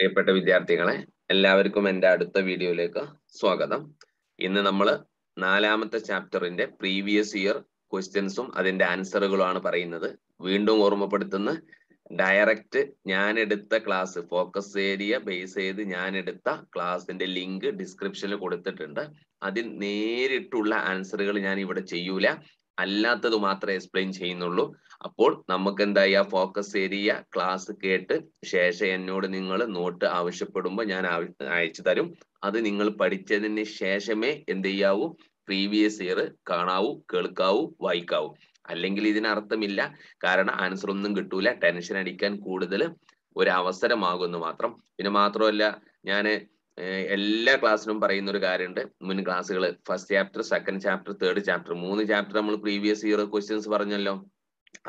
പ്രിയപ്പെട്ട വിദ്യാർത്ഥികളെ എല്ലാവർക്കും എന്റെ അടുത്ത വീഡിയോയിലേക്ക് സ്വാഗതം. ഇന്ന് നമ്മൾ നാലാമത്തെ ചാപ്റ്ററിന്റെ പ്രീവിയസ് ഇയർ ക്വസ്റ്റ്യൻസും അതിന്റെ ആൻസറുകളുമാണ് പറയുന്നത്. വീണ്ടും ഓർമ്മപ്പെടുത്തുന്ന ഡയറക്റ്റ് ഞാൻ എടുത്ത ക്ലാസ് ഫോക്കസ് ഏരിയ ബേസ് ചെയ്ത് ഞാൻ എടുത്ത ക്ലാസിന്റെ ലിങ്ക് ഡിസ്ക്രിപ്ഷനിൽ കൊടുത്തിട്ടുണ്ട്. അതിൽ നേരിട്ടുള്ള ആൻസറുകൾ ഞാൻ ഇവിടെ ചെയ്യൂല. അല്ലാത്തത് മാത്രമേ എക്സ്പ്ലെയിൻ ചെയ്യുന്നുള്ളൂ. അപ്പോൾ നമുക്ക് എന്തായി ആ ഫോക്കസ് ഏരിയ ക്ലാസ് കേട്ട് ശേഷം എന്നോട് നിങ്ങൾ നോട്ട് ആവശ്യപ്പെടുമ്പോൾ ഞാൻ അയച്ചു തരും. അത് നിങ്ങൾ പഠിച്ചതിന് ശേഷമേ എന്ത് ചെയ്യാവൂ പ്രീവിയസ് ഇയർ കാണാവൂ കേൾക്കാവൂ വായിക്കാവൂ. അല്ലെങ്കിൽ ഇതിനർത്ഥമില്ല. കാരണം ആൻസർ ഒന്നും കിട്ടൂല. ടെൻഷൻ അടിക്കാൻ കൂടുതൽ ഒരു അവസരമാകുമെന്ന് മാത്രം. പിന്നെ മാത്രമല്ല ഞാൻ എല്ലാ ക്ലാസ്സിലും പറയുന്ന ഒരു കാര്യമുണ്ട്. മുൻ ക്ലാസ്സുകൾ first chapter second chapter third chapter മൂന്ന് ചാപ്റ്റർ നമ്മൾ പ്രീവിയസ് ഇയർ ക്വസ്റ്റ്യൻസ് പറഞ്ഞല്ലോ.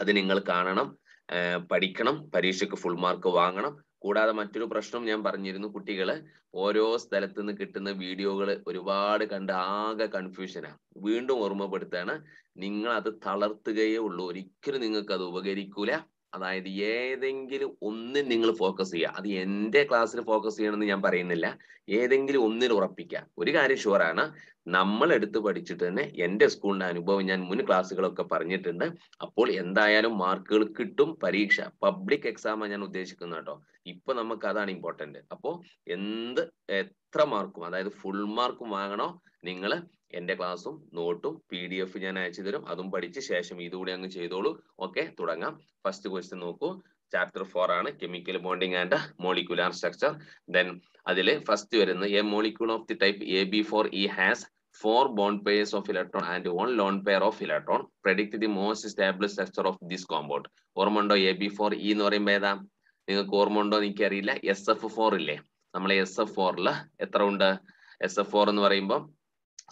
അത് നിങ്ങൾ കാണണം പഠിക്കണം പരീക്ഷയ്ക്ക് ഫുൾ മാർക്ക് വാങ്ങണം. കൂടാതെ മറ്റൊരു പ്രശ്നം ഞാൻ പറഞ്ഞിരുന്നു കുട്ടികൾ ഓരോ സ്ഥലത്ത് നിന്ന് കിട്ടുന്ന വീഡിയോകൾ ഒരുപാട് കണ്ട് ആകെ കൺഫ്യൂഷനാണ് വീണ്ടും ഓർമ്മപ്പെടുത്താണ് നിങ്ങൾ അത് തളർത്തുകയേ ഉള്ളൂ. ഒരിക്കലും നിങ്ങൾക്ക് അത് ഉപകരിക്കൂല. അതായത് ഏതെങ്കിലും ഒന്നിൽ നിങ്ങൾ ഫോക്കസ് ചെയ്യുക. അത് എന്റെ ക്ലാസ്സിൽ ഫോക്കസ് ചെയ്യണമെന്ന് ഞാൻ പറയുന്നില്ല. ഏതെങ്കിലും ഒന്നിൽ ഉറപ്പിക്കുക. ഒരു കാര്യം ഷുവറാണ് നമ്മൾ എടുത്ത് പഠിച്ചിട്ട് തന്നെ എന്റെ സ്കൂളിന്റെ അനുഭവം ഞാൻ മുൻ ക്ലാസ്സുകളൊക്കെ പറഞ്ഞിട്ടുണ്ട്. അപ്പോൾ എന്തായാലും മാർക്കുകൾ കിട്ടും. പരീക്ഷ പബ്ലിക് എക്സാമാണ് ഞാൻ ഉദ്ദേശിക്കുന്നത് കേട്ടോ. ഇപ്പൊ നമുക്ക് അതാണ് ഇമ്പോർട്ടന്റ് അപ്പോ എന്ത് എത്ര മാർക്കും അതായത് ഫുൾ മാർക്കും വാങ്ങണോ? നിങ്ങൾ എന്റെ ക്ലാസ്സും നോട്ടും പി ഡി എഫ് ഞാൻ അയച്ചു തരും. അതും പഠിച്ച് ശേഷം ഇതുകൂടി അങ്ങ് ചെയ്തോളൂ. ഓക്കെ തുടങ്ങാം. ഫസ്റ്റ് ക്വസ്റ്റ്യൻ നോക്കൂ. ചാപ്റ്റർ ഫോർ ആണ്. Chemical bonding and molecular structure then അതിൽ ഫസ്റ്റ് വരുന്നത് a molecule of the type A B four E has four bond pairs of electron and one lone pair of electron predict the most stable structure of this compound ഓർമ്മ ഉണ്ടോ A B four E എന്ന് പറയുമ്പോൾ ഏതാ? നിങ്ങൾക്ക് ഓർമ്മ ഉണ്ടോ അറിയില്ല S F four ഇല്ലേ? നമ്മളെ എസ് എഫ് ഫോറിൽ എത്ര ഉണ്ട്? എസ് എഫ് ഫോർ എന്ന് പറയുമ്പോൾ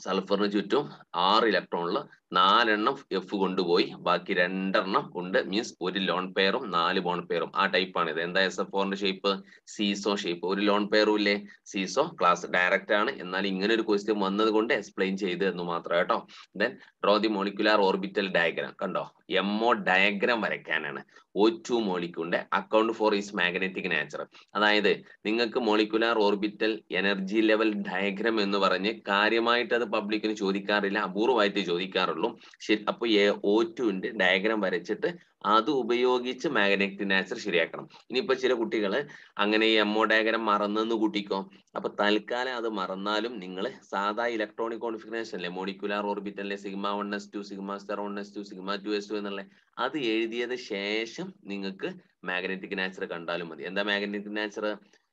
സൾഫറിന് ചുറ്റും ആറ് ഇലക്ട്രോണിൽ നാലെണ്ണം എഫ് കൊണ്ടുപോയി. ബാക്കി രണ്ടെണ്ണം ഉണ്ട്. മീൻസ് ഒരു ലോൺ പെയറും നാല് ബോൺ പെയറും ആ ടൈപ്പാണ് ഇത്. എന്താ എസ് എഫ് ഫോറിന്റെ ഷേപ്പ് സീസോ ഷേപ്പ് ഒരു ലോൺ പെയറും ഇല്ലേ? സീസോ ക്ലാസ് ഡയറക്റ്റ് ആണ്. എന്നാൽ ഇങ്ങനെ ഒരു ക്വസ്റ്റ്യൻ വന്നത് കൊണ്ട് എക്സ്പ്ലെയിൻ ചെയ്ത് എന്ന് മാത്രം കേട്ടോ. Then draw the molecular orbital diagram കണ്ടോ? എംഒ ഡയഗ്രാം വരയ്ക്കാനാണ്. O two മോളിക്യൂളിന്റെ account for is magnetic nature അതായത് നിങ്ങൾക്ക് molecular orbital energy level diagram എന്ന് പറഞ്ഞ് കാര്യമായിട്ട് അത് പബ്ലിക്കിന് ചോദിക്കാറില്ല. അപൂർവമായിട്ട് ചോദിക്കാറുള്ളൂ. ശരി അപ്പൊ എ ഒ ടുവിന്റെ ഡയഗ്രാം വരച്ചിട്ട് അത് ഉപയോഗിച്ച് മാഗ്നറ്റിക് നാച്ചർ ശരിയാക്കണം. ഇനിയിപ്പോ ചില കുട്ടികൾ അങ്ങനെ ഈ ഒ ഡയഗ്രാം മറന്നെന്ന് കൂട്ടിക്കോ? അപ്പൊ തൽക്കാലം അത് മറന്നാലും നിങ്ങൾ സാധാ ഇലക്ട്രോണിക് കോൺഫിഗറേഷൻ അല്ലേ? Molecular ഓർബിറ്റലിലെ sigma one S two sigma star one S two sigma two S two എന്നുള്ള അത് എഴുതിയത് ശേഷം നിങ്ങൾക്ക് മാഗ്നറ്റിക് നാച്ചർ കണ്ടാലും മതി. എന്താ മാഗ്നറ്റിക് നാച്ചർ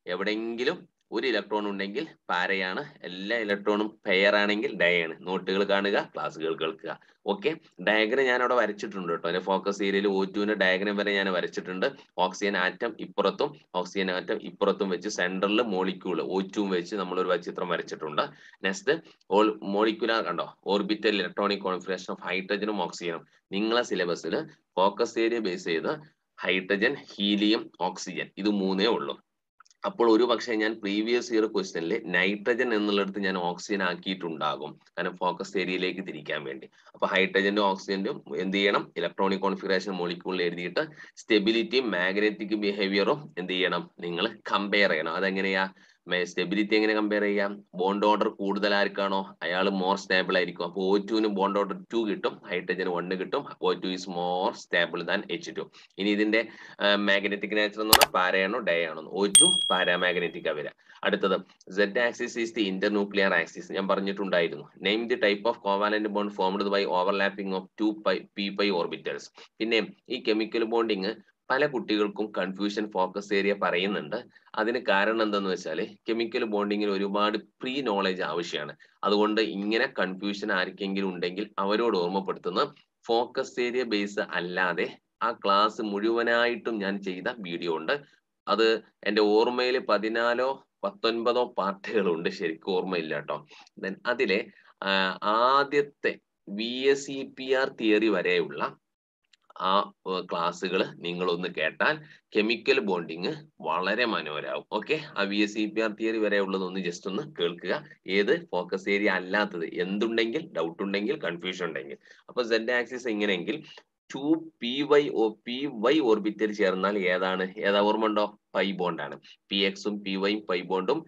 എവിടെയെങ്കിലും ഒരു ഇലക്ട്രോൺ ഉണ്ടെങ്കിൽ പാരയാണ് എല്ലാ ഇലക്ട്രോണും പെയർ ആണെങ്കിൽ ഡയാണ് നോട്ടുകൾ കാണുക ക്ലാസ്സുകൾ കേൾക്കുക. ഓക്കെ ഡയഗ്രം ഞാൻ അവിടെ വരച്ചിട്ടുണ്ട് കേട്ടോ. അതിന്റെ ഫോക്കസ് ഏരിയയിൽ ഒ ടുവിന്റെ ഡയഗ്രം വരെ ഞാൻ വരച്ചിട്ടുണ്ട്. ഓക്സിജൻ ആറ്റം ഇപ്പുറത്തും ഓക്സിജൻ ആറ്റം ഇപ്പുറത്തും വെച്ച് സെന്ററിൽ മോളിക്യൂൾ ഒ ടുവും വെച്ച് നമ്മൾ ഒരു ചിത്രം വരച്ചിട്ടുണ്ട്. നെക്സ്റ്റ് ഓൾ മോളിക്യുലാർ കണ്ടോ? ഓർബിറ്റൽ ഇലക്ട്രോണിക് കോൺഫിഗറേഷൻ ഓഫ് ഹൈഡ്രജനും ഓക്സിജനും നിങ്ങളെ സിലബസിൽ ഫോക്കസ് ഏരിയ ബേസ് ചെയ്ത് ഹൈഡ്രജൻ ഹീലിയം ഓക്സിജൻ ഇത് മൂന്നേ ഉള്ളൂ. അപ്പോൾ ഒരു പക്ഷേ ഞാൻ പ്രീവിയസ് ഇയർ ക്വസ്റ്റ്യനിൽ നൈട്രജൻ എന്നുള്ളിടത്ത് ഞാൻ ഓക്സിജൻ ആക്കിയിട്ടുണ്ടാകും. കാരണം ഫോക്കസ് ഏരിയയിലേക്ക് തിരിക്കാൻ വേണ്ടി. അപ്പൊ ഹൈഡ്രജനും ഓക്സിജനും എന്ത് ചെയ്യണം? ഇലക്ട്രോണിക് കോൺഫിഗറേഷൻ മോളിക്യൂളിൽ എഴുതിയിട്ട് സ്റ്റെബിലിറ്റിയും മാഗ്നറ്റിക് ബിഹേവിയറും എന്ത് ചെയ്യണം? നിങ്ങൾ കമ്പയർ ചെയ്യണം. അതെങ്ങനെയാ? സ്റ്റെബിലിറ്റി എങ്ങനെ കമ്പയർ ചെയ്യാം? ബോണ്ട് ഓർഡർ കൂടുതൽ ആർക്കാണോ അയാൾ മോർ സ്റ്റേബിൾ ആയിരിക്കും അപ്പോൾ ഒ ടുവിന് ബോണ്ട് ഓർഡർ ടു കിട്ടും ഹൈഡ്രജൻ വണ്ണ് കിട്ടും O two is more stable than H two ഇനി ഇതിന്റെ മാഗ്നറ്റിക് നേച്ചർ എന്ന് പറഞ്ഞാൽ പാരയാണോ ഡേ ആണോ ഒ ടു പാരാമാഗ്നറ്റിക് വരിക. അടുത്തത് Z axis is the internuclear axis ഞാൻ പറഞ്ഞിട്ടുണ്ടായിരുന്നു. Name the type of covalent bond formed by overlapping of two pi P pi orbitals പിന്നെ ഈ കെമിക്കൽ ബോണ്ടിങ് പല കുട്ടികൾക്കും കൺഫ്യൂഷൻ ഫോക്കസ് ഏരിയ പറയുന്നുണ്ട്. അതിന് കാരണം എന്താന്ന് വെച്ചാൽ കെമിക്കൽ ബോണ്ടിങ്ങിൽ ഒരുപാട് പ്രീ നോളജ് ആവശ്യമാണ് അതുകൊണ്ട് ഇങ്ങനെ കൺഫ്യൂഷൻ ആർക്കെങ്കിലും ഉണ്ടെങ്കിൽ അവരോട് ഓർമ്മപ്പെടുത്തുന്ന ഫോക്കസ് ഏരിയ ബേസ് അല്ലാതെ ആ ക്ലാസ് മുഴുവനായിട്ടും ഞാൻ ചെയ്ത വീഡിയോ ഉണ്ട്. അത് എന്റെ ഓർമ്മയിൽ പതിനാലോ പത്തൊൻപതോ പാർട്ടുകളുണ്ട് ശരിക്കും ഓർമ്മയില്ല കേട്ടോ ദെൻ അതിലെ ആദ്യത്തെ V S E P R theory വരെയുള്ള ആ ക്ലാസ്സുകൾ നിങ്ങളൊന്ന് കേട്ടാൽ കെമിക്കൽ ബോണ്ടിങ് വളരെ മനോഹരാവും. ഓക്കെ ആ V S C P R theory വരെ ഉള്ളതൊന്ന് ജസ്റ്റ് ഒന്ന് കേൾക്കുക. ഏത്? ഫോക്കസ് ഏരിയ അല്ലാത്തത്. എന്തുണ്ടെങ്കിൽ? ഡൗട്ട് ഉണ്ടെങ്കിൽ കൺഫ്യൂഷൻ ഉണ്ടെങ്കിൽ. അപ്പൊ Z axis എങ്ങനെയെങ്കിൽ two P Y or P Y orbital ചേർന്നാൽ ഏതാണ്? ഏതാ ഓർമ്മ ഉണ്ടോ? പൈ ബോണ്ടാണ് പി എക്സും പി വൈയും പൈ ബോണ്ടും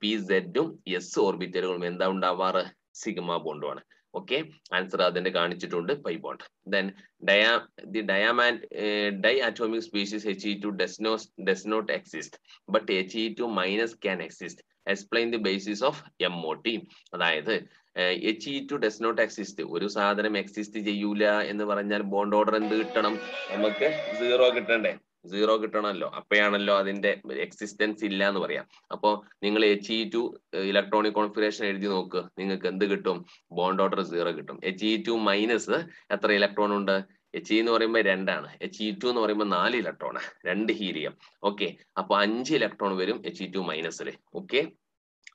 പി സെഡും എസ് ഓർബിറ്റലുകളും എന്താ ഉണ്ടാവാറ്? സിഗ്മ ബോണ്ടുമാണ് ഓക്കെ ആൻസർ അതിന്റെ കാണിച്ചിട്ടുണ്ട് pi bond then dia the ഡയാമാൻ diatomic species H E two does no does not exist but H E two minus can exist explain the basis of M O T അതായത് H E two does not exist ഒരു സാധനം exist ചെയ്യൂല എന്ന് പറഞ്ഞാൽ bond order എന്ത് കിട്ടണം? നമുക്ക് zero കിട്ടണ്ടേ. സീറോ കിട്ടണമല്ലോ. അപ്പോഴാണല്ലോ അതിന്റെ എക്സിസ്റ്റൻസ് ഇല്ല എന്ന് പറയാം അപ്പോൾ നിങ്ങൾ H E two electronic configuration എഴുതി നോക്ക്. നിങ്ങൾക്ക് എന്ത് കിട്ടും? ബോണ്ട് ഓർഡർ സീറോ കിട്ടും. എച്ച് ഇ ടു മൈനസ് എത്ര ഇലക്ട്രോൺ ഉണ്ട്? എച്ച് ഇ എന്ന് പറയുമ്പോൾ രണ്ടാണ്. എച്ച് ഇ ടു എന്ന് പറയുമ്പോൾ നാല് ഇലക്ട്രോൺ രണ്ട് ഹീലിയം ഓക്കെ അപ്പൊ അഞ്ച് ഇലക്ട്രോൺ വരും എച്ച് ഇ ടു മൈനസിൽ ഓക്കെ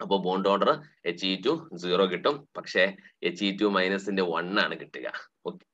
അപ്പോൾ bond order H E two zero കിട്ടും. പക്ഷേ എച്ച് ഇ ടു മൈനസിന്റെ വൺ ആണ് കിട്ടുക.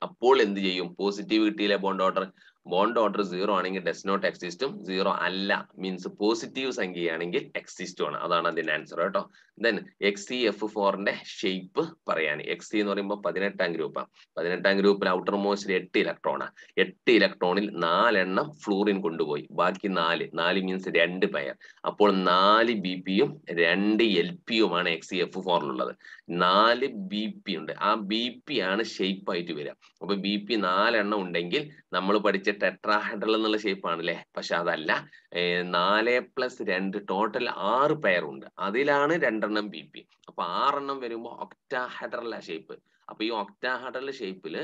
അപ്പോൾ എന്ത് ചെയ്യും? പോസിറ്റീവ് കിട്ടിയില്ലേ bond order bond order zero ആണെങ്കിൽ ഡസ് നോട്ട് എക്സിസ്റ്റും സീറോ അല്ല. മീൻസ് പോസിറ്റീവ് സംഖ്യയാണെങ്കിൽ എക്സിസ്റ്റും ആണ്. അതാണ് അതിന്റെ ആൻസർ കേട്ടോ. ദെൻ എക്സ് സി എഫ് ഫോറിന്റെ ഷേപ്പ് പറയാൻ എക്സ് സി എന്ന് പറയുമ്പോൾ പതിനെട്ടാം ഗ്രൂപ്പാണ് പതിനെട്ടാം ഗ്രൂപ്പിൽ ഔട്ടർ മോസ്റ്റ് എട്ട് ഇലക്ട്രോണാണ് എട്ട് ഇലക്ട്രോണിൽ നാലെണ്ണം ഫ്ലൂറിൻ കൊണ്ടുപോയി. ബാക്കി നാല്. നാല് മീൻസ് രണ്ട് പെയർ അപ്പോൾ നാല് ബി പിയും രണ്ട് എൽ പിയുമാണ് എക്സ് സി എഫ് ഫോറിലുള്ളത് നാല് ബി പി ഉണ്ട്. ആ ബി പി ആണ് ഷേപ്പ് ആയിട്ട് വരിക. അപ്പൊ ബി പി നാലെണ്ണം ഉണ്ടെങ്കിൽ നമ്മൾ പഠിച്ച ടെട്രാഹൈഡ്രൽ എന്നുള്ള ഷേപ്പ് ആണല്ലേ? പക്ഷെ അതല്ല. നാല് പ്ലസ് രണ്ട് ടോട്ടൽ ആറ് ഉണ്ട്. അതിലാണ് രണ്ടെണ്ണം ബി പി അപ്പൊ ആറെണ്ണം വരുമ്പോൾ ആ ഷേപ്പ് അപ്പൊ ഈ ഒക്ടാഹഡ്രൽ ഷേപ്പിൽ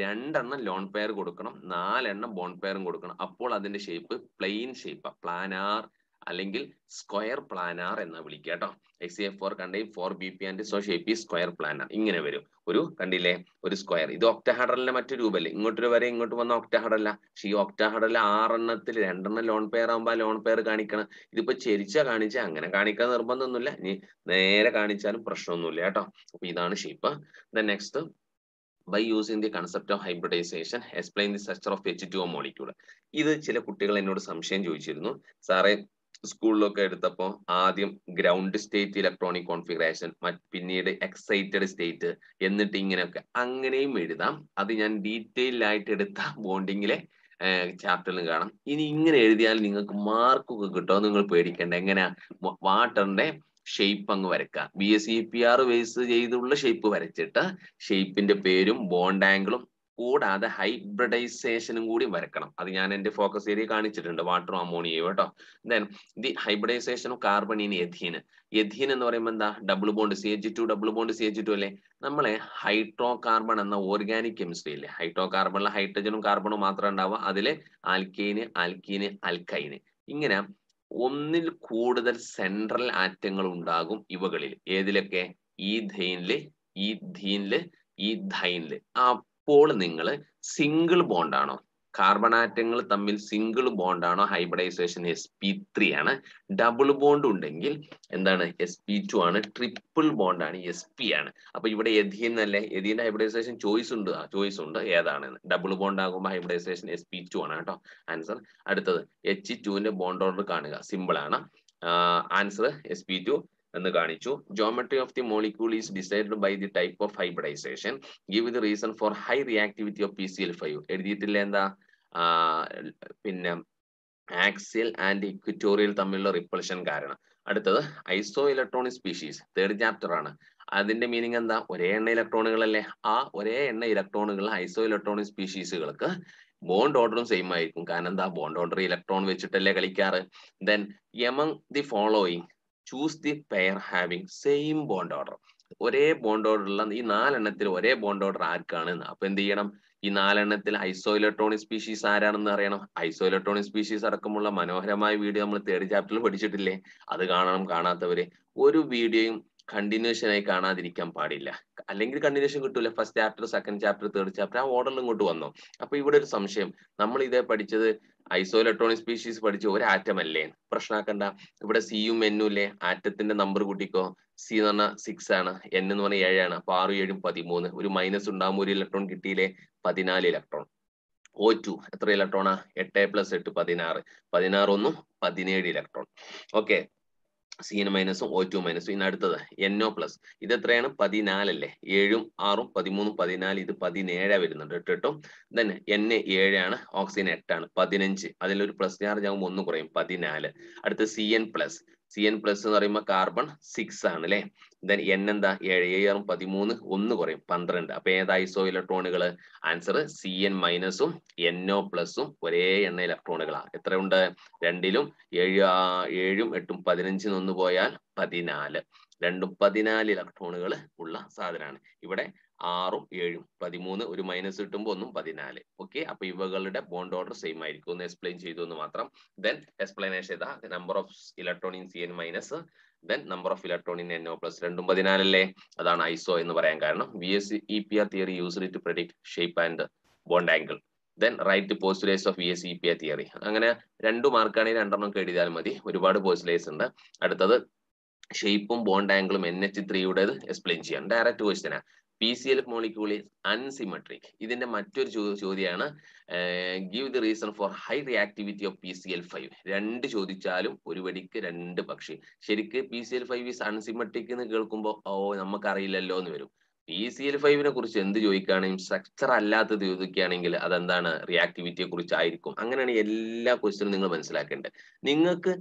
രണ്ടെണ്ണം ലോൺ പെയർ കൊടുക്കണം നാലെണ്ണം ബോൺ പെയറും കൊടുക്കണം. അപ്പോൾ അതിന്റെ ഷേപ്പ് പ്ലെയിൻ ഷേപ്പ് പ്ലാനാർ അല്ലെങ്കിൽ സ്ക്വയർ പ്ലാനാർ എന്ന് വിളിക്കുക കേട്ടോ. X F four Kandi four B P and so shape square planar ഇങ്ങനെ വരും. ഒരു കണ്ടില്ലേ? ഒരു സ്ക്വയർ ഇത് ഒക്ടഹഡലിന്റെ മറ്റൊരു രൂപല്ലേ? ഇങ്ങോട്ടൊരു വരെ ഇങ്ങോട്ട് വന്ന ഒക്ടഹഡല്ല പക്ഷെ ഈ ഒക്ടഹഡൽ ആറെണ്ണത്തിൽ രണ്ടെണ്ണം ലോൺ പെയർ ആകുമ്പോൾ ലോൺ പെയർ കാണിക്കണം. ഇതിപ്പോ ചെരിച്ച കാണിച്ച അങ്ങനെ കാണിക്കാൻ നിർബന്ധമൊന്നുമില്ല. ഇനി നേരെ കാണിച്ചാലും പ്രശ്നമൊന്നുമില്ല കേട്ടോ. അപ്പൊ ഇതാണ് shape the next by using the concept of hybridisation explain the structure of H two O molecule ഇത് ചില കുട്ടികൾ എന്നോട് സംശയം ചോദിച്ചിരുന്നു. സാറേ സ്കൂളിലൊക്കെ എടുത്തപ്പോൾ ആദ്യം ഗ്രൗണ്ട് സ്റ്റേറ്റ് ഇലക്ട്രോണിക് കോൺഫിഗറേഷൻ പിന്നീട് എക്സൈറ്റഡ് സ്റ്റേറ്റ് എന്നിട്ട് ഇങ്ങനെയൊക്കെ അങ്ങനെയും എഴുതാം. അത് ഞാൻ ഡീറ്റെയിൽ ആയിട്ട് എടുത്ത ബോണ്ടിങ്ങിലെ ചാപ്റ്ററിൽ കാണാം. ഇനി ഇങ്ങനെ എഴുതിയാൽ നിങ്ങൾക്ക് മാർക്കൊക്കെ കിട്ടുമോ നിങ്ങൾ പേടിക്കേണ്ട. എങ്ങനെയാ വാട്ടറിന്റെ ഷേപ്പ് അങ്ങ് വരക്കുക B S C P R base ചെയ്തുള്ള ഷേപ്പ് വരച്ചിട്ട് ഷേപ്പിന്റെ പേരും ബോണ്ട് ആംഗിളും കൂടാതെ ഹൈബ്രിഡൈസേഷനും കൂടി വരക്കണം. അത് ഞാൻ എന്റെ ഫോക്കസ് ഏരിയ കാണിച്ചിട്ടുണ്ട്. വാട്ടറും അമോണിയയും കേട്ടോ. Then the hybridisation of carbon in ethene ethene എന്ന് പറയുമ്പോൾ എന്താ? Double bond C H two double bond C H two അല്ലേ? നമ്മളെ ഹൈഡ്രോ കാർബൺ എന്ന ഓർഗാനിക് കെമിസ്ട്രി ഇല്ലേ? ഹൈഡ്രോ കാർബണിലെ ഹൈഡ്രജനും കാർബണും മാത്രം ഉണ്ടാവുക. അതിൽ ആൽക്കൈന് ആൽക്കീന് ആൽക്കൈന് ഇങ്ങനെ ഒന്നിൽ കൂടുതൽ സെൻട്രൽ ആറ്റങ്ങൾ ഉണ്ടാകും ഇവകളിൽ ഏതിലൊക്കെ? ഈ ധൈനിൽ ഈ ധീനിൽ ഈ ധൈനിൽ അപ്പോൾ നിങ്ങൾ സിംഗിൾ ബോണ്ടാണോ കാർബൺ ആറ്റങ്ങൾ തമ്മിൽ സിംഗിൾ ബോണ്ടാണോ ഹൈബ്രിഡൈസേഷൻ എസ് പി ത്രീ ആണ്. ഡബിൾ ബോണ്ട് ഉണ്ടെങ്കിൽ എന്താണ്? എസ് പി ടു ആണ്. ട്രിപ്പിൾ ബോണ്ടാണ് എസ് പി ആണ്. അപ്പൊ ഇവിടെ എഥീൻ അല്ലേ? എഥീന്റെ ഹൈബ്രിഡൈസേഷൻ ചോയ്സ് ഉണ്ട്. ചോയ്സ് ഉണ്ട്. ഏതാണെന്ന്? ഡബിൾ ബോണ്ട് ആകുമ്പോൾ ഹൈബ്രിഡൈസേഷൻ എസ് പി ടു ആണ് കേട്ടോ. ആൻസർ അടുത്തത് എച്ച് ടുവിന്റെ ബോണ്ട് ഓർഡർ കാണുക. സിമ്പിൾ ആണ്. ആൻസർ എസ് പി ടു എന്ന് കാണിച്ചു. Geometry of the molecule is decide by the type of hybridisation give the reason for high reactivity of P C L five എഴുതിയിട്ടില്ല എന്താ? പിന്നെ axial and equatorial തമ്മിലുള്ള repulsion കാരണം. അടുത്തത് isoelectronic species third chapter ആണ്. അതിന്റെ meaning എന്താ? ഒരേ എണ്ണ ഇലക്ട്രോണുകളല്ലേ? ആ ഒരേ എണ്ണ ഇലക്ട്രോണുകൾ ഐസോ ഇലക്ട്രോണിക് സ്പീഷീസുകൾക്ക് ബോണ്ട് ഓർഡറും സെയിം ആയിരിക്കും. കാരണം എന്താ? ബോണ്ട് ഓർഡർ ഇലക്ട്രോൺ വെച്ചിട്ടല്ലേ കളിക്കാറ്. Then among the following choose the pair having same bond order ഒരേ ബോണ്ട് ഓർഡർ ഉള്ള ഈ നാലെണ്ണത്തിൽ ഒരേ ബോണ്ട് ഓർഡർ ആർക്കാണ്? അപ്പൊ എന്ത് ചെയ്യണം? ഈ നാലെണ്ണത്തിൽ ഐസോ ഇലക്ട്രോണിക് സ്പീഷീസ് ആരാണെന്ന് അറിയണം. ഐസോ ഇലക്ട്രോണിക് സ്പീഷീസ് അടക്കമുള്ള മനോഹരമായ വീഡിയോ നമ്മൾ തേർഡ് ചാപ്റ്ററിൽ പഠിച്ചിട്ടില്ലേ? അത് കാണണം കാണാത്തവര്. ഒരു വീഡിയോയും കണ്ടിന്യൂഷൻ ആയി കാണാതിരിക്കാൻ പാടില്ല. അല്ലെങ്കിൽ കണ്ടിന്യൂഷൻ കിട്ടൂല. First chapter second chapter third chapter ആ ഓർഡറിൽ ഇങ്ങോട്ട് വന്നു. അപ്പൊ ഇവിടെ ഒരു സംശയം. നമ്മൾ ഇതേ പഠിച്ചത് ഐസോ ഇലക്ട്രോണിക് സ്പീഷീസ് പഠിച്ച ഒരു ആറ്റം അല്ലേ പ്രശ്നമാക്കണ്ട ഇവിടെ സിയും എന്നും ഇല്ലേ? ആറ്റത്തിന്റെ നമ്പർ കൂട്ടിക്കോ. സി എന്ന് പറഞ്ഞാൽ സിക്സ് ആണ്. എൻ എന്ന് പറഞ്ഞാൽ ഏഴാണ് അപ്പൊ ആറും ഏഴും പതിമൂന്ന്. ഒരു മൈനസ് ഉണ്ടാകുമ്പോൾ ഒരു ഇലക്ട്രോൺ കിട്ടിയില്ലേ? പതിനാല് ഇലക്ട്രോൺ ഒ ടു എത്ര ഇലക്ട്രോണാ എട്ട് പ്ലസ് എട്ട് പതിനാറ്. പതിനാറ് ഒന്നും പതിനേഴ് ഇലക്ട്രോൺ ഓക്കെ സി എൻ മൈനസും ഒ ടു മൈനസും ഇനി അടുത്തത് എൻഒ പ്ലസ് ഇത് എത്രയാണ്? പതിനാലല്ലേ? ഏഴും ആറും പതിമൂന്നും പതിനാല് ഇത് പതിനേഴാ വരുന്നുണ്ട് കേട്ടോ. ദെൻ എൻ ഏഴാണ് ഓക്സിജൻ എട്ടാണ്. പതിനഞ്ച്. അതിലൊരു പ്ലസ് ചാർജ് ആകുമ്പോൾ ഒന്ന് കുറയും. പതിനാല്. അടുത്ത് C N plus C N plus എന്ന് പറയുമ്പോൾ കാർബൺ സിക്സ് ആണ് അല്ലെ ദെൻ എൻ എന്താ? ഏഴ് ഏഴും പതിമൂന്ന് ഒന്ന് കുറയും. പന്ത്രണ്ട്. അപ്പൊ ഏതാ ഐസോ ഇലക്ട്രോണുകൾ ആൻസർ സി എൻ മൈനസും എൻ ഒ പ്ലസും ഒരേ എണ്ണ ഇലക്ട്രോണുകളാണ് എത്ര ഉണ്ട് രണ്ടിലും ഏഴ് ഏഴും എട്ടും പതിനഞ്ചും ഒന്ന് പോയാൽ പതിനാല്. രണ്ടും പതിനാല് ഇലക്ട്രോണുകൾ ഉള്ള സാധനമാണ്. ഇവിടെ ആറും ഏഴും പതിമൂന്ന് ഒരു മൈനസ് കിട്ടുമ്പോൾ ഒന്നും പതിനാല്. ഓക്കെ അപ്പൊ ഇവകളുടെ ബോണ്ട് ഓർഡർ സെയിം ആയിരിക്കും. ഒന്ന് എക്സ്പ്ലെയിൻ ചെയ്തു എന്ന് മാത്രം. ദെൻ എക്സ്പ്ലനേഷൻ ഇതാ number of electron in C N minus then number of electron in N O plus രണ്ടും പതിനാലല്ലേ? അതാണ് ഐസോ എന്ന് പറയാൻ കാരണം. V S E P R theory use to predict shape and bond angle then write postulates of V S E P R theory അങ്ങനെ രണ്ടു മാർക്കാണെങ്കിൽ രണ്ടെണ്ണം എഴുതിയാൽ മതി. ഒരുപാട് പോസ്റ്റുലേസ് ഉണ്ട്. അടുത്തത് ഷേപ്പും ബോണ്ട് ആംഗിളും എൻ എച്ച് ത്രീയുടേത് എക്സ്പ്ലെയിൻ ചെയ്യാം. Direct ക്വസ്റ്റ്യനാ P C L molecule unsymmetric ഇതിന്റെ മറ്റൊരു ചോദ്യമാണ് give the reason for high reactivity of P C L five രണ്ട് ചോദിച്ചാലും ഒരു വടിക്ക് രണ്ട് പക്ഷി. ശരിക്ക് P C L five is unsymmetric എന്ന് കേൾക്കുമ്പോൾ ഓ നമുക്കറിയില്ലല്ലോ എന്ന് വരും. പി സി എൽ ഫൈവിനെ കുറിച്ച് എന്ത് ചോദിക്കുകയാണെങ്കിൽ സ്ട്രക്ചർ അല്ലാത്തത് ചോദിക്കുകയാണെങ്കിൽ അതെന്താണ് റിയാക്ടിവിറ്റിയെ കുറിച്ചായിരിക്കും അങ്ങനെയാണ് എല്ലാ ക്വസ്റ്റ്യനും നിങ്ങൾ മനസ്സിലാക്കേണ്ടത്. നിങ്ങൾക്ക്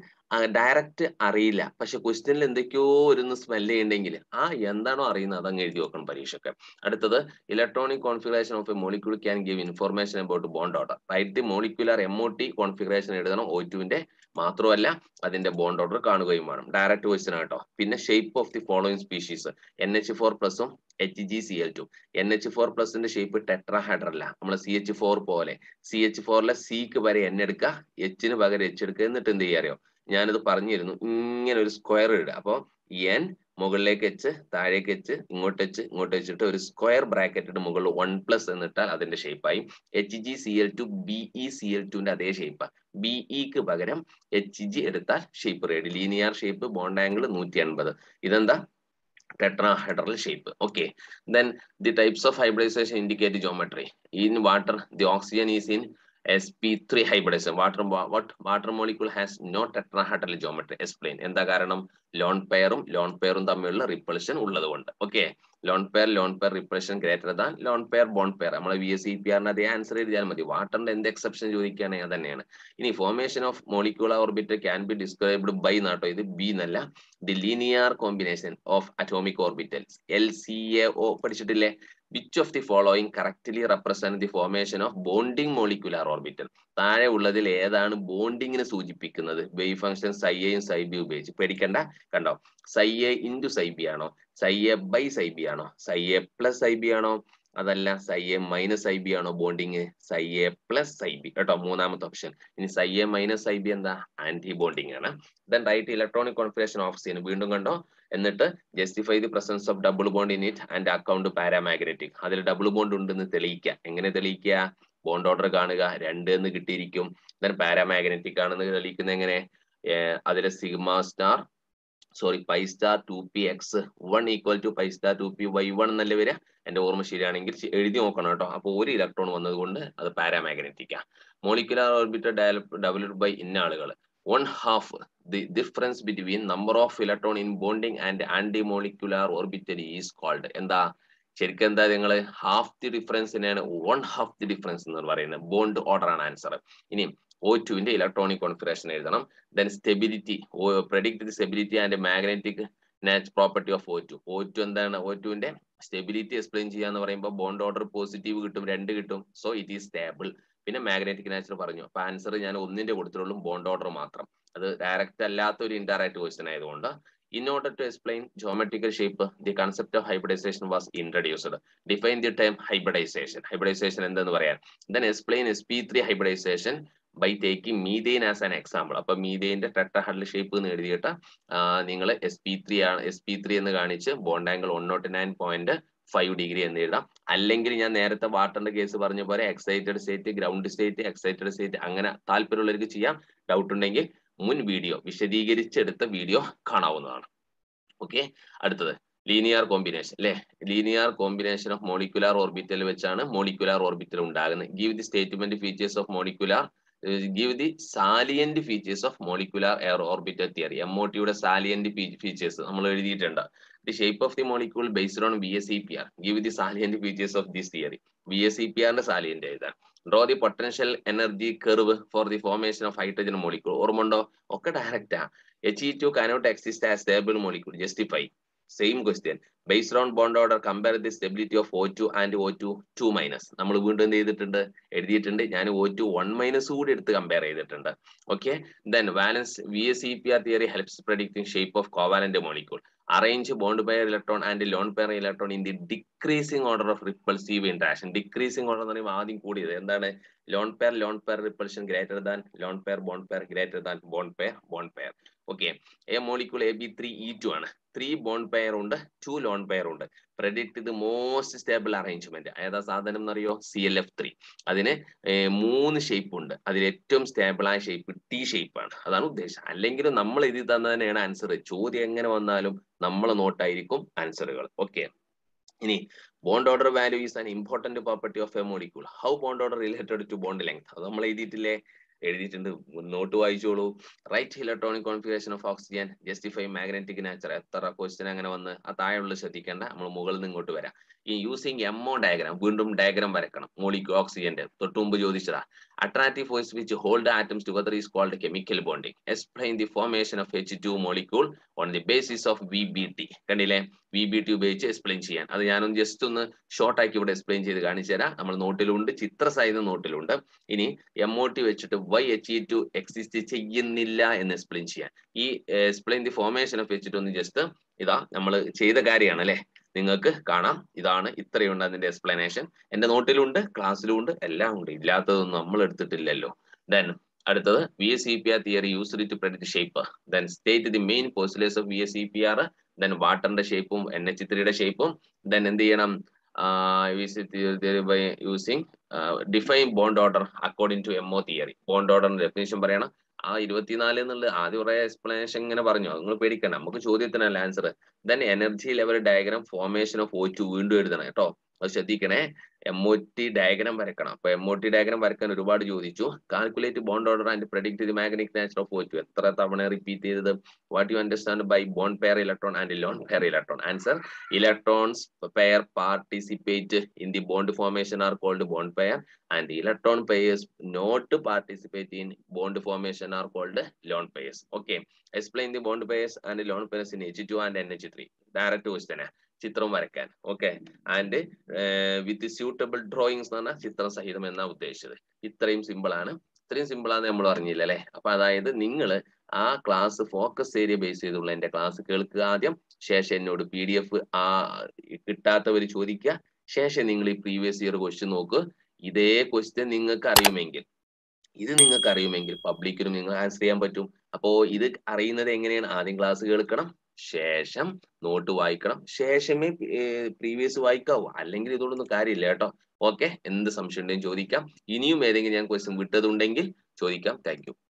ഡയറക്റ്റ് അറിയില്ല. പക്ഷെ ക്വസ്റ്റ്യനിൽ എന്തൊക്കെയോ ഒരു സ്മെൽ ചെയ്യണ്ടെങ്കിൽ ആ എന്താണോ അറിയുന്നത് അതങ്ങ് എഴുതി വെക്കണം പരീക്ഷയ്ക്ക്. അടുത്തത് electronic configuration of a molecule can give information about bond order write the molecular M O T configuration എഴുതണം. ഒ ടുവിന്റെ മാത്രമല്ല അതിന്റെ ബോണ്ട് ഓർഡർ കാണുകയും വേണം. ഡയറക്റ്റ് ക്വസ്റ്റ്യൻ ആട്ടോ പിന്നെ shape of the following species N H four പ്ലസും H G C L two N H four പ്ലസിന്റെ shape tetrahedral അല്ല നമ്മൾ സി എച്ച് ഫോർ പോലെ. സി എച്ച് ഫോറിലെ സിക്ക് വരെ എൻ എടുക്കുക. എച്ചിന് പകരം എച്ച് എടുക്കുക. എന്നിട്ട് എന്ത് ചെയ്യാ അറിയോ? ഞാനിത് പറഞ്ഞിരുന്നു. ഇങ്ങനെ ഒരു സ്ക്വയർ ഇടുക. അപ്പോൾ എൻ മുകളിലേക്ക് വെച്ച് താഴേക്ക് വെച്ച് ഇങ്ങോട്ട് വെച്ച് ഇങ്ങോട്ട് വെച്ചിട്ട് ഒരു സ്ക്വയർ ബ്രാക്കറ്റിന്റെ മുകളിൽ വൺ പ്ലസ് എന്നിട്ടാൽ അതിന്റെ ഷേപ്പായി H G C L two B E C L ടുവിന്റെ അതേ ഷേപ്പാണ് ബി ഇക്ക് പകരം എച്ച് ജി എടുത്താൽ shape ready linear shape bond angle നൂറ്റി അൻപത് ഇതെന്താ? tetrahedral shape okay. Then the types of hybridization indicate geometry. In water the oxygen is in sp3 hybridization water what water molecule has no tetrahedral geometry? Explain. എന്താ കാരണം? Loan പെയറും loan പെയറും തമ്മിലുള്ള repulsion ഉള്ളത് കൊണ്ട്. Okay lone pair lone pair repulsion greater than lone pair bond pair നമ്മൾ V S C P ആറിന് അതേ answer എഴുതിയാൽ മതി. വാട്ടറിന്റെ എന്ത് എക്സെപ്ഷൻ ചോദിക്കുകയാണെങ്കിൽ തന്നെയാണ്. ഇനി formation of molecular orbit can be described by നാട്ടോ ഇത് ബി എന്നല്ല. The linear combination of atomic orbitals L C A O പഠിച്ചിട്ടില്ലേ? Which of the following correctly represent the formation of bonding molecular orbital താഴെ ഉള്ളതിൽ ഏതാണ് ബോണ്ടിങ്ങിനെ സൂചിപ്പിക്കുന്നത്? Wave function സൈ എയും psi B ഉപയോഗിച്ച്. പേടിക്കണ്ട. കണ്ടോ? Psi A into psi B ആണോ? Psi A by psi B ആണോ? Psi A plus psi B ആണോ? അതല്ല psi A minus I B ആണോ bonding psi A plus I B കേട്ടോ മൂന്നാമത്തെ ഓപ്ഷൻ ഇനി psi A minus I B എന്താ? Anti bonding ആണ്. Then write electronic configuration of scene വീണ്ടും കണ്ടോ? എന്നിട്ട് justify the presence of double bond in it and account paramagnetic അതിൽ double bond ഉണ്ടെന്ന് തെളിയിക്കുക എങ്ങനെ തെളിയിക്കുക ബോണ്ട് ഓർഡർ കാണുക. രണ്ട് എന്ന് കിട്ടിയിരിക്കും. ദെൻ പാരാമാഗ്നറ്റിക് ആണെന്ന് തെളിയിക്കുന്നത് എങ്ങനെ? അതിലെ sigma star sorry pi star two P X one equal to pi star two P Y one എന്നല്ലേ വരിക? എന്റെ ഓർമ്മ ശരിയാണെങ്കിൽ എഴുതി നോക്കണം കേട്ടോ. അപ്പൊ ഒരു ഇലക്ട്രോൺ വന്നതുകൊണ്ട് അത് പാരാമാഗ്നറ്റിക്കാ മോളിക്കുലർ ഓർബിറ്റർ ഡെവലപ്ഡ് ബൈ ഇന്ന ആളുകൾ one half the difference between number of electron in bonding and anti molecular orbital is called എന്താ? ശരിക്കും എന്താ നിങ്ങൾ ഹാഫ് ദി ഡിഫറൻസിനെയാണ് വൺ ഹാഫ് ദി ഡിഫറൻസ് എന്ന് പറയുന്നത്. ബോണ്ട് ഓർഡർ ആണ് ആൻസർ ഇനി ഒ ടുവിന്റെ ഇലക്ട്രോണിക് കോൺഫിഗറേഷൻ എഴുതണം. Then stability predict the stability and magnetic Nach property of O two O two എന്താണ്? ഒ ടുവിന്റെ സ്റ്റെബിലിറ്റി എക്സ്പ്ലെയിൻ ചെയ്യാന്ന് പറയുമ്പോൾ ബോണ്ട് ഓർഡർ പോസിറ്റീവ് കിട്ടും രണ്ട് കിട്ടും. സോ ഇറ്റ് ഈസ് സ്റ്റേബിൾ പിന്നെ മാഗ്നറ്റിക് നാച്ചർ പറഞ്ഞു. അപ്പൊ ആൻസർ ഞാൻ ഒന്നിന്റെ കൊടുത്തിട്ടുള്ളൂ ബോണ്ട് ഓർഡർ മാത്രം. അത് ഡയറക്റ്റ് അല്ലാത്ത ഒരു ഇൻഡയറക്റ്റ് ക്വസ്റ്റൻ ആയതുകൊണ്ട് in order to explain geometrical shape the concept of hybridization was introduced define the time hybridization hybridization എന്തെന്ന് പറയാൻ? Then explain sp3 hybridization. By taking methane as an example അപ്പൊ മീതെയിന്റെ tetrahedral shape എന്ന് എഴുതിയിട്ട് നിങ്ങൾ S P three ആണ് S P three എന്ന് കാണിച്ച് bond angle one nought nine point five degree എന്ന് എഴുതാം. അല്ലെങ്കിൽ ഞാൻ നേരത്തെ വാട്ടറിന്റെ കേസ് പറഞ്ഞ പോലെ excited state ground state excited state അങ്ങനെ താല്പര്യമുള്ളവർക്ക് ചെയ്യാം. ഡൗട്ട് ഉണ്ടെങ്കിൽ മുൻ വീഡിയോ വിശദീകരിച്ചെടുത്ത വീഡിയോ കാണാവുന്നതാണ്. ഓക്കെ അടുത്തത് ലീനിയർ കോമ്പിനേഷൻ അല്ലെ linear combination of molecular orbital വെച്ചാണ് മോളിക്കുലാർ ഓർബിറ്റൽ ഉണ്ടാകുന്നത്. Give the statement features of molecular give the salient features of molecular uh orbital theory M O ടിയുടെ സാലിയന്റ് ഫീച്ചേഴ്സ് നമ്മൾ എഴുതിയിട്ടുണ്ട്. The shape of the molecule based on V S E P R give the salient features of this theory V S E P ആറിന്റെ salient എഴുതാൻ. Draw the potential energy curve for the formation of hydrogen molecule ഓർമ്മണ്ടോ ഒക്കെ ഡയറക്റ്റാ H E two cannot exist as stable molecule justify same question based on bond order compare the stability of O two and O two two minus നമ്മൾ വീണ്ടും എന്ത് ചെയ്തിട്ടുണ്ട്? എഴുതിയിട്ടുണ്ട്. ഞാൻ O two one minus കൂടി എടുത്ത് compare ചെയ്തിട്ടുണ്ട്. Okay then valence V S E P R theory helps predicting shape of covalent molecule arrange bond pair electron and lone pair electron in the decreasing order of repulsive interaction decreasing order എന്ന് പറയുമ്പോൾ ആദ്യം കൂടിയത് എന്താണ്? Lone pair lone pair repulsion greater than lone pair bond pair greater than bond pair bond pair okay A molecule A B three E two ആണ്. Three bond pair ഉണ്ട് two lone pair ഉണ്ട്. Predict ഇത് most stable arrangement ഏതാ സാധനം എന്നറിയോ? C L F three അതിന് മൂന്ന് shape ഉണ്ട്. അതിൽ ഏറ്റവും സ്റ്റേബിൾ ആയ ഷേപ്പ് ടി ഷേപ്പ് ആണ്. അതാണ് ഉദ്ദേശം. അല്ലെങ്കിൽ നമ്മൾ എഴുതി തന്നതിനാണ് ആൻസർ ചോദ്യം എങ്ങനെ വന്നാലും നമ്മൾ നോട്ടായിരിക്കും ആൻസറുകൾ ഓക്കെ ഇനി bond order value is an important property of a molecule how bond order related to bond length അത് നമ്മൾ എഴുതിയിട്ടില്ലേ? എഴുതിയിട്ടുണ്ട്. മുന്നോട്ട് വായിച്ചോളൂ. Write electronic configuration of oxygen justify magnetic nature എത്ര ക്വസ്റ്റ്യൻ അങ്ങനെ വന്ന് ആ താഴെയുള്ള ശ്രദ്ധിക്കേണ്ട. നമ്മൾ മുകളിൽ നിന്ന് ഇങ്ങോട്ട് വരാം. ഈ യൂസിങ് എംഒ ഡയഗ്രാം വീണ്ടും ഡയഗ്രാം വരക്കണം മോളിക് ഓക്സിജന്റെ തൊട്ട് മുമ്പ് ചോദിച്ചതാ. Attractive force which hold atoms together is called chemical bonding explain the formation of H two molecule on the basis of V B T കണ്ടില്ലേ? വി ബി ടി ഉപയോഗിച്ച് explain ചെയ്യാൻ. അത് ഞാനൊന്ന് ജസ്റ്റ് ഒന്ന് ഷോർട്ട് ആക്കി ഇവിടെ എക്സ്പ്ലെയിൻ ചെയ്ത് കാണിച്ചു തരാം. നമ്മൾ നോട്ടിലുണ്ട് ചിത്ര സഹിത നോട്ടിലുണ്ട്. ഇനി എം ഒ ടി വെച്ചിട്ട് വൈ എച്ച് ടു എക്സിസ്റ്റ് ചെയ്യുന്നില്ല എന്ന് എക്സ്പ്ലെയിൻ ചെയ്യാൻ. ഈ explain the formation of H two ഒന്ന് ജസ്റ്റ് ഇതാ നമ്മൾ ചെയ്ത കാര്യമാണ് അല്ലെ നിങ്ങൾക്ക് കാണാം. ഇതാണ് ഇത്രയുണ്ട് അതിന്റെ എക്സ്പ്ലനേഷൻ എന്റെ നോട്ടിലുണ്ട് ക്ലാസ്സിലും ഉണ്ട് എല്ലാം ഉണ്ട് ഇല്ലാത്തതൊന്നും നമ്മൾ എടുത്തിട്ടില്ലല്ലോ. ദെൻ അടുത്തത് V S E P R theory use to predict shape then state the main postulates of V S E P R then വാട്ടറിന്റെ ഷേപ്പും എൻ എച്ച് ത്രീയുടെ ഷേപ്പും ദെൻ എന്ത് ചെയ്യണം? By using define bond order according to MO theory bond ഓർഡറിന്റെ definition പറയണം. ആ ഇരുപത്തിനാല് എന്നുള്ളത് ആദ്യം കുറെ എക്സ്പ്ലനേഷൻ ഇങ്ങനെ പറഞ്ഞു. നിങ്ങൾ പേടിക്കണ്ട. നമുക്ക് ചോദ്യത്തിനല്ല answer then energy level diagram formation of O two വീണ്ടും എഴുതണം കേട്ടോ. അത് ശ്രദ്ധിക്കണേ. എം ഒ ടി ഡയഗ്രാം വരക്കണം. അപ്പൊ എം ഒ ടി ഡയഗ്രാം വരക്കാൻ ഒരുപാട് ചോദിച്ചു. Calculate bond order and predict the magnetic nature of O എത്ര തവണ റിപ്പീറ്റ് ചെയ്തത്? What you understand by bond pair electron and lone pair electron answer electrons pair participate in the bond formation are called bond pair and electron pairs not participate in bond formation are called lone pairs okay explain the bond pairs and lone pairs in H two and N H three direct ക്വസ്റ്റ്യനാ ചിത്രം വരയ്ക്കാൻ. Okay and with suitable drawings എന്ന് പറഞ്ഞാൽ ചിത്രം സഹിതം എന്നാ ഉദ്ദേശിച്ചത്. ഇത്രയും simple ആണ്. ഇത്രയും സിമ്പിൾ ആണെന്ന് നമ്മൾ അറിഞ്ഞില്ല അല്ലെ? അപ്പൊ അതായത് നിങ്ങൾ ആ ക്ലാസ് ഫോക്കസ് ഏരിയ ബേസ് ചെയ്തുള്ള എന്റെ ക്ലാസ് കേൾക്കുക ആദ്യം. ശേഷം എന്നോട് പി ഡി എഫ് ആ കിട്ടാത്തവർ ചോദിക്കുക. ശേഷം നിങ്ങൾ ഈ പ്രീവിയസ് ഇയർ ക്വസ്റ്റ്യൻ നോക്കുക ഇതേ ക്വസ്റ്റ്യൻ നിങ്ങൾക്ക് അറിയുമെങ്കിൽ. ഇത് നിങ്ങൾക്ക് അറിയുമെങ്കിൽ പബ്ലിക്കിനും നിങ്ങൾ ആൻസർ ചെയ്യാൻ പറ്റും. അപ്പോ ഇത് അറിയുന്നത് എങ്ങനെയാണ്? ആദ്യം ക്ലാസ് കേൾക്കണം. ശേഷം നോട്ട് വായിക്കണം. ശേഷമേ പ്രീവിയസ് വായിക്കാവൂ. അല്ലെങ്കിൽ ഇതുകൊണ്ടൊന്നും കാര്യമില്ല കേട്ടോ. ഓക്കെ എന്ത് സംശയം ഉണ്ടെങ്കിലും ചോദിക്കാം. ഇനിയും ഏതെങ്കിലും ഞാൻ ക്വസ്റ്റ്യൻ വിട്ടതുണ്ടെങ്കിൽ ചോദിക്കാം. താങ്ക്